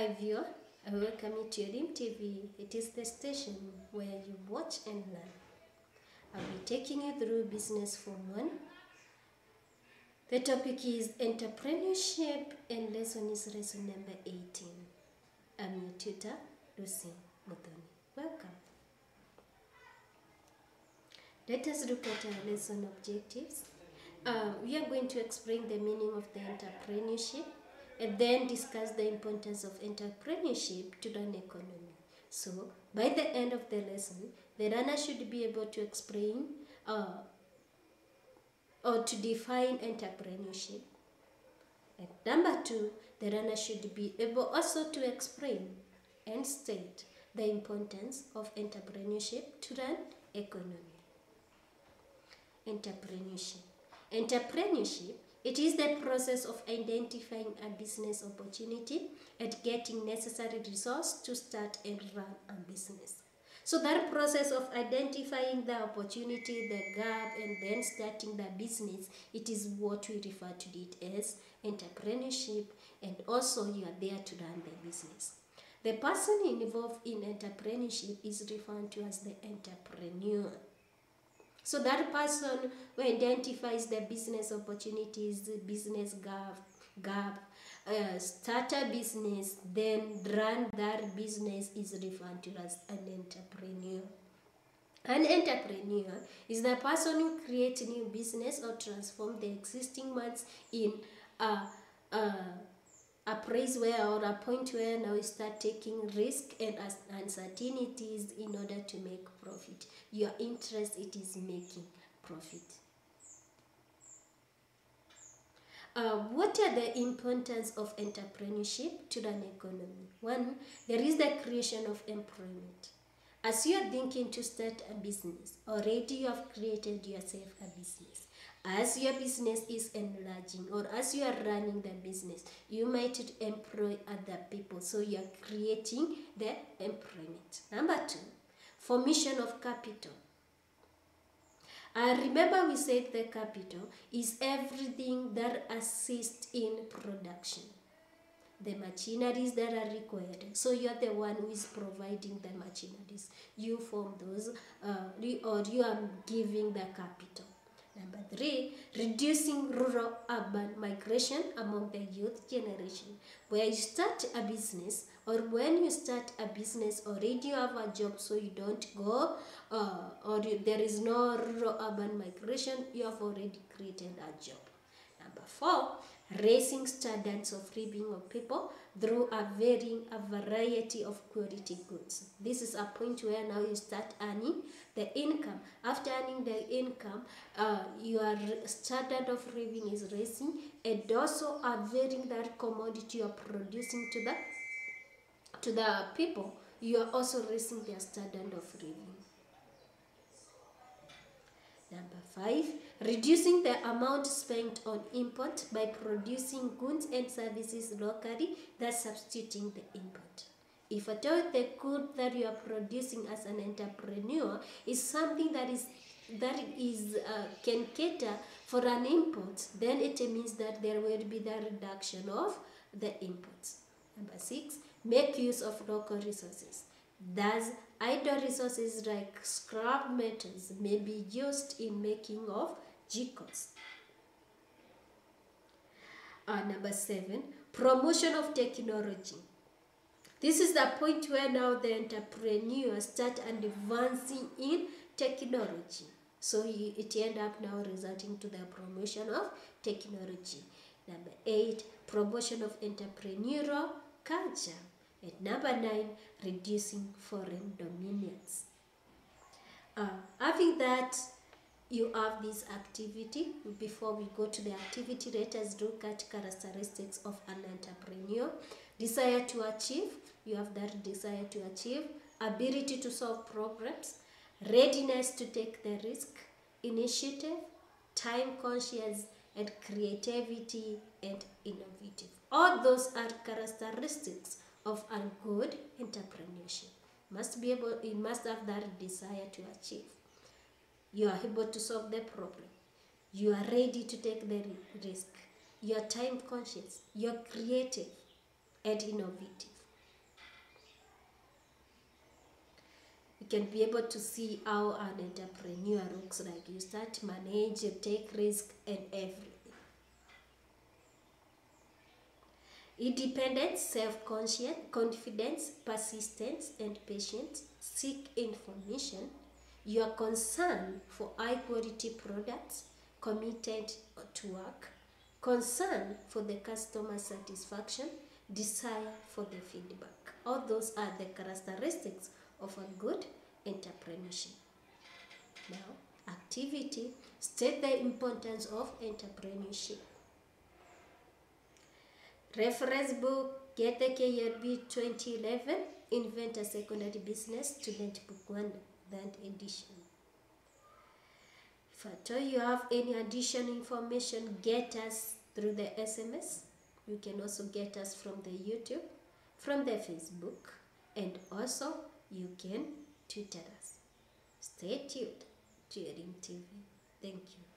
Hi viewer, I welcome you to Elimu TV. It is the station where you watch and learn. I'll be taking you through business form 1. The topic is entrepreneurship and lesson is lesson number 18. I'm your tutor, Lucy Muthoni. Welcome. Let us look at our lesson objectives. Uh, we are going to explain the meaning of the entrepreneurship and then discuss the importance of entrepreneurship to run economy. So, by the end of the lesson, the learner should be able to explain uh, or to define entrepreneurship. And number two, the learner should be able also to explain and state the importance of entrepreneurship to run economy. Entrepreneurship. Entrepreneurship, it is the process of identifying a business opportunity and getting necessary resource to start and run a business. So that process of identifying the opportunity, the gap, and then starting the business, it is what we refer to it as entrepreneurship, and also you are there to run the business. The person involved in entrepreneurship is referred to as the entrepreneur. So that person who identifies the business opportunities, the business gap, gap, uh, start a business, then run that business is referred to as an entrepreneur. An entrepreneur is the person who creates new business or transform the existing ones in a, a, a place where or a point where now you start taking risk and uncertainties in order to make profit. Your interest it is making profit. Uh, what are the importance of entrepreneurship to an economy? One, there is the creation of employment. As you are thinking to start a business, already you have created yourself a business. As your business is enlarging or as you are running the business, you might employ other people. So you are creating the employment. Number two, formation of capital. And remember we said the capital is everything that assists in production. The machineries that are required. So you are the one who is providing the machineries. You form those uh, or you are giving the capital. Number three, reducing rural-urban migration among the youth generation. Where you start a business or when you start a business already you have a job so you don't go uh, or you, there is no rural-urban migration, you have already created a job. Number four, raising standards of living of people through a varying a variety of quality goods. This is a point where now you start earning the income. After earning the income, uh, your standard of living is raising and also a varying that commodity you are producing to the to the people. You are also raising their standard of living. Number five, reducing the amount spent on import by producing goods and services locally, thus substituting the import. If at all the good that you are producing as an entrepreneur is something that is that is uh, can cater for an import, then it means that there will be the reduction of the imports. Number six, make use of local resources. Thus, idle resources like scrap metals may be used in making of jikos. Uh, number seven, promotion of technology. This is the point where now the entrepreneurs start advancing in technology. So it end up now resulting to the promotion of technology. Number eight, promotion of entrepreneurial culture. And number nine, reducing foreign dominions. Uh, having that, you have this activity. Before we go to the activity, let us look at characteristics of an entrepreneur. Desire to achieve, you have that desire to achieve. Ability to solve problems. Readiness to take the risk. Initiative. Time conscious and creativity and innovative. All those are characteristics of a good entrepreneurship. Must be able, you must have that desire to achieve. You are able to solve the problem. You are ready to take the risk. You are time conscious. You are creative and innovative. You can be able to see how an entrepreneur looks like. You start, manage, take risk and everything. Independence, self-conscious, confidence, persistence, and patience. Seek information. You are concerned for high-quality products, committed to work, concern for the customer satisfaction, desire for the feedback. All those are the characteristics of a good entrepreneurship. Now, activity. State the importance of entrepreneurship. Reference book Get the KLB 2011 Invent a Secondary Business Student Book 1 that edition. If at all you have any additional information, get us through the SMS. You can also get us from the YouTube, from the Facebook, and also you can Twitter us. Stay tuned to Erin TV. Thank you.